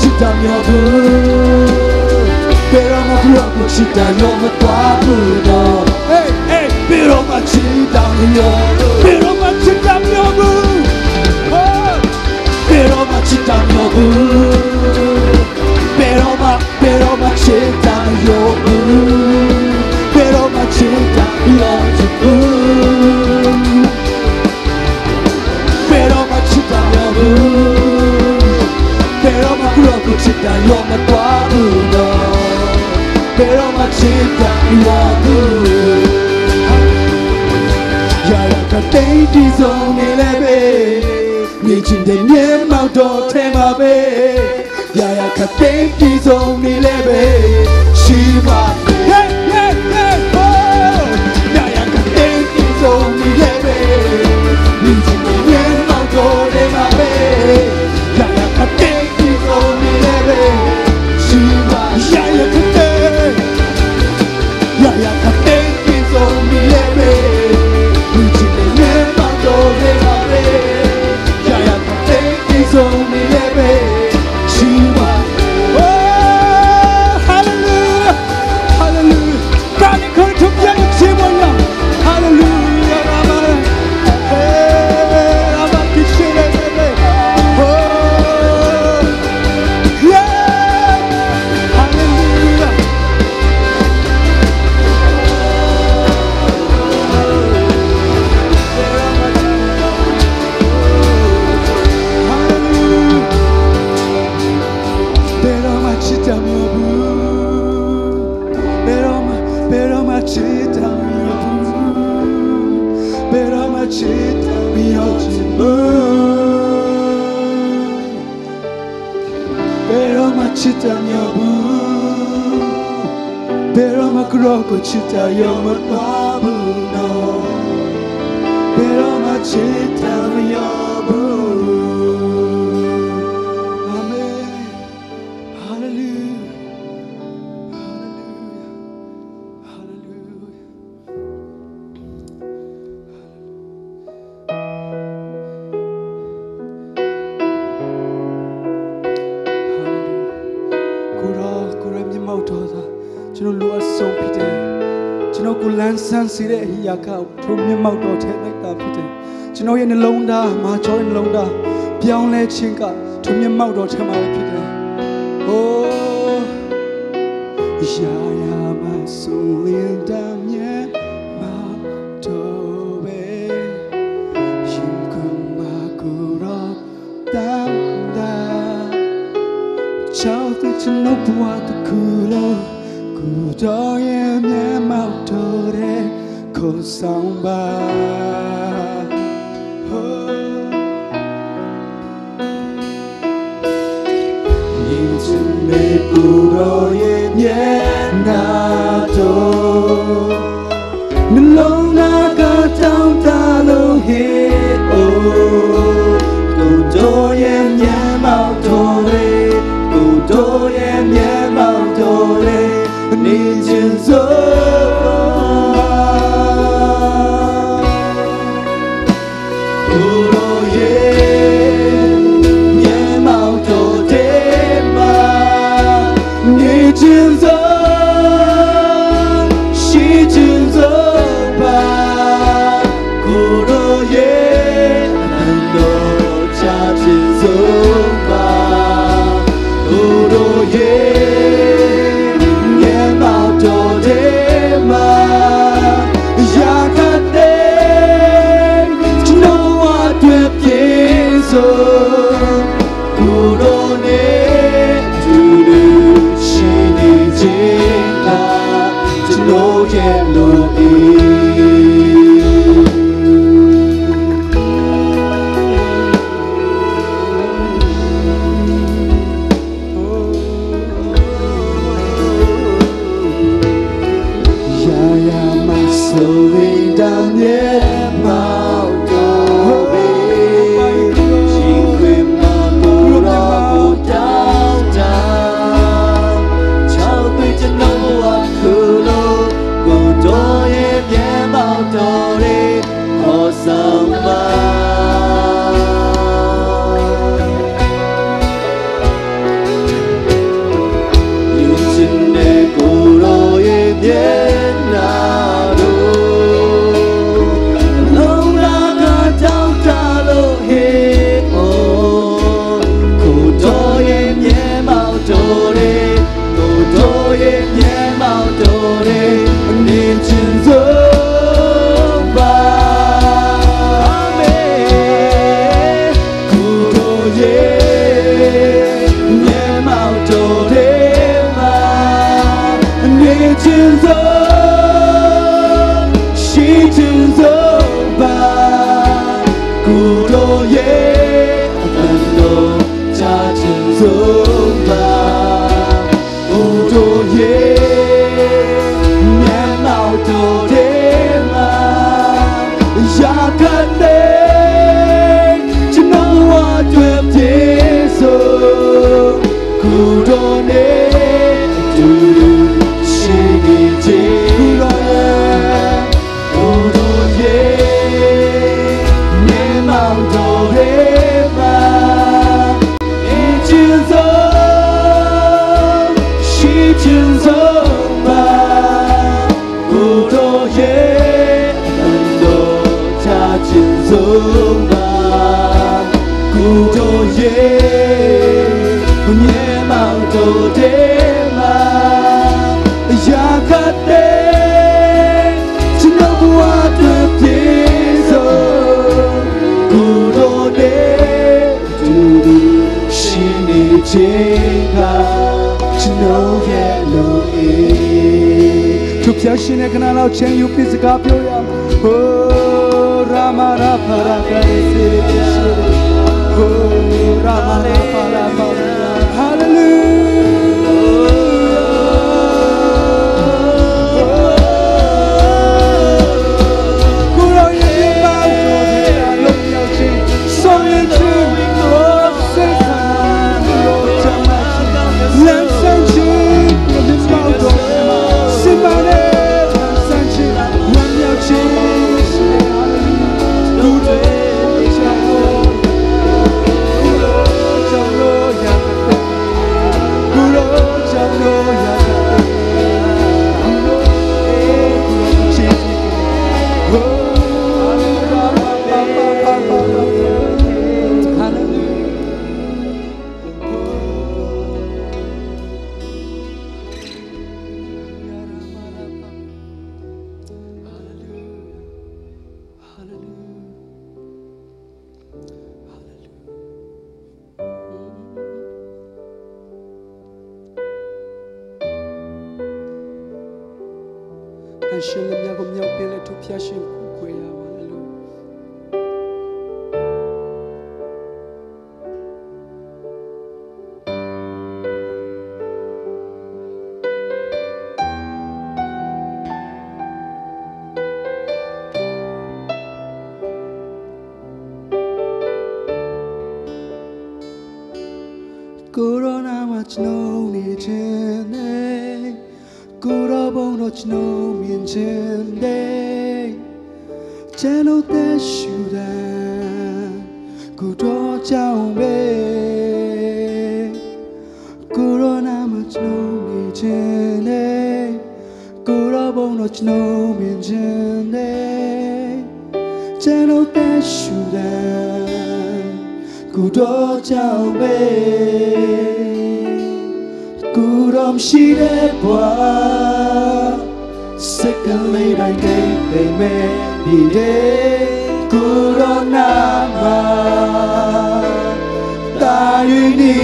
ချစ်တာမရောဘူးဘယ်တော့မှချစ်တာမရောဘူး Oh ဘယ်တော့မှချစ်တာမရောဘူး Pero ma, pero ma chita yo Pero croco chita yo ma tuaruno Pero ma chita yo Ya ya ka tei di zong ni le be Ni chin de mien mau do te ma be ရာရာခတဲ့ပြည်စုံနေလဲပဲရှိပါ Hey hey hey oh ရာရာခတဲ့ပြည်စုံနေလဲပဲဒီချင်တဲ့ရေမောက်တော့နေမှာပဲရာရာခတဲ့ပြ chita nyobu Pero makroko chita yomu babu no Pero machita nyobu စေတဲ့အရာကသူမြတ်မောက်တော်ထဲလိုက်တာဖြစ်တယ်ကျွန်တော်ရဲ့နှလုံးသားမာချောရဲ့နှလုံးသားပြောင်းလဲခြင်းကသူမြတ်မောက်တော်ထဲမှာပဲဖြစ်တယ် Oh, ya ya ma su lin da mie ma to be yin kun ma ku ro tam da chao te chen no bua tu ku lo ku do ye mie ma ဆောင်ပါသူတော်ရဲ့မျက်နှာတော်နှလုံးသား who don't ခြင်းကကျွန်တော်ရဲ့လုံအေးသူပြောရှင်တဲ့ခဏလောက်ချင်းယူပြီးစကားပြောရအောင်ဟိုရာမရာဖရာကဲစီရီရှိဟိုရာမရာဖရာဖရာ ရှင်လည်းမြတ်ကိုမြောက်ပြလဲသူဖျားရှင် ကြောင်ပဲကိုရိုနာမှာကျွန်တော်နေချင်တယ်ကိုရောဘုံတော့ကျွန်တော်မြင်ချင်တယ်ကျွန်တော်သက်ရှူတယ်ကိုတော့ကြောင်ပဲကိုတော့ရှိတဲ့ဘွာစက္ကလေးတိုင်းကိပေမဲ့ဒီတဲ့ကိုတော့နာမှာ တာရင်းနေ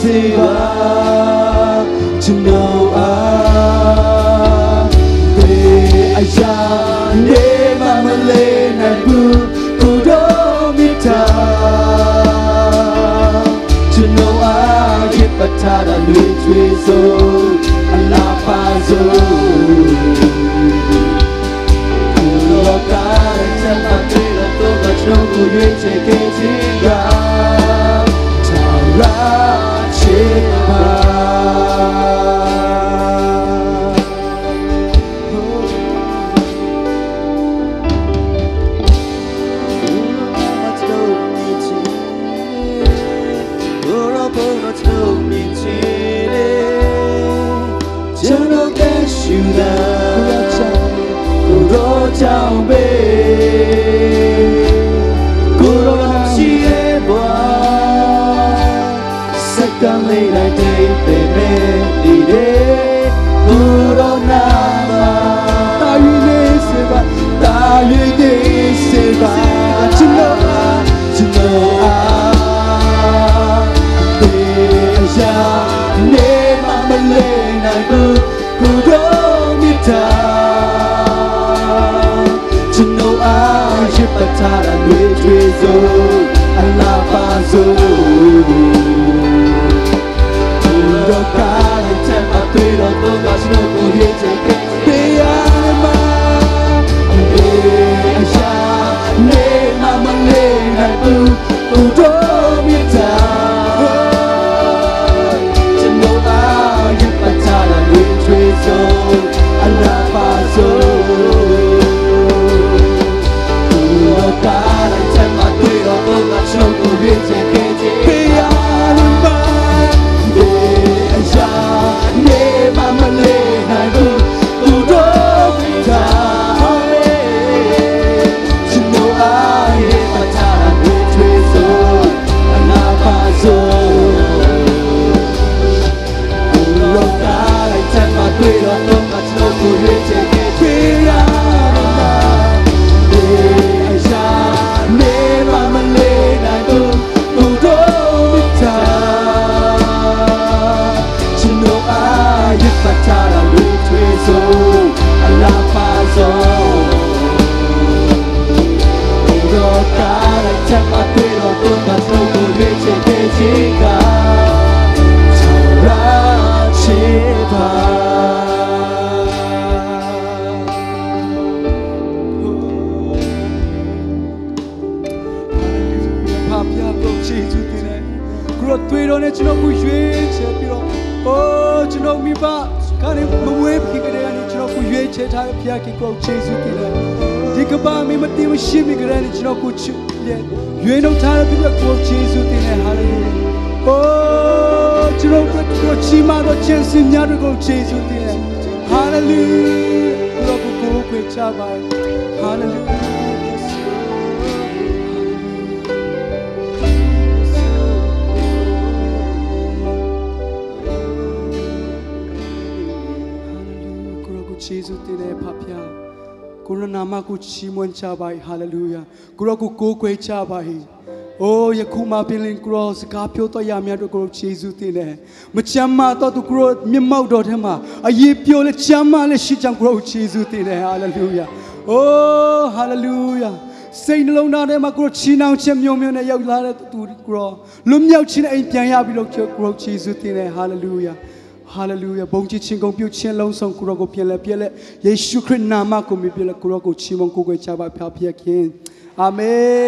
စေပါကျွန်တော်အားဘေးအရာနေမမလေးနိုင်ဘူးကိုတော့မိသား ကရှူတာကိုရောချောင်းပဲကိုရောရှိရဲ့ဘွာစက္ကန့်လေး အားရပထားတာတွေတွေစိုးအလားပါစိုးသူတော့ကား တွေ့တော့နဲ့ကျွန်တော်ကိုရွေးချယ်ပြီးတော့အိုးကျွန်တော်မိဘကနေမဝေးဖြစ်ကြတဲ့ကနေကျွန်တော်ကိုရွေးချယ်ထားတဲ့ဖခင်ကိုချေစုတင်တယ်ဒီကဘာမီမတိမရှိမိကြတဲ့ကျွန်တော်ကိုချစ်ရွေးနှုတ်ထားတဲ့ဖခင်ကိုချေစုတင်တယ်ဟာလေလုယာโอ้ကျွန်တော်တို့ကိုချီးမတော့ချင်စင်များတို့ကိုယေရှုတင်တယ်ဟာလေလုယာဘုရားကိုကိုခွေချပါဟာလေလုယာ ရောကိုယေရှုတင်တယ်ဖဖျားကိုရနာမကိုချီးမွမ်းချပါဟာလေလုယာကိုရောကိုကိုခွေချပါဟိအိုးယခုမှပင်လင်ကိုရောစကားပြောတော့ရမြတ်တို့ကိုယေရှုတင်တယ်မချမ်းမတော့သူကိုရောမျက်မှောက်တော်ထဲမှာအရေးပြောလဲချမ်းမလဲရှိချံကိုရောယေရှုတင်တယ်ဟာလေလုယာအိုးဟာလေလုယာစိတ်နှလုံးသားထဲမှာကိုရောချီနှောင်ခြင်းမျိုးမျိုးနဲ့ရောက်လာတဲ့သူကိုရောလွတ်မြောက်ခြင်းနဲ့အိမ်ပြန်ရပြီးတော့ကိုရောယေရှုတင်တယ်ဟာလေလုယာ ဟာလေလုယာဘုန်းကြီးချင်းကုန်ပြုခြင်းလုံးဆောင်ကိုရောကိုပြန်လဲပြန်လဲယေရှုခရစ်နာမကိုမြည်ပြန်လဲကိုရောကိုချီးမွမ်းကိုးကွယ်ချပါဖျားဖျက်ခြင်းအာမင်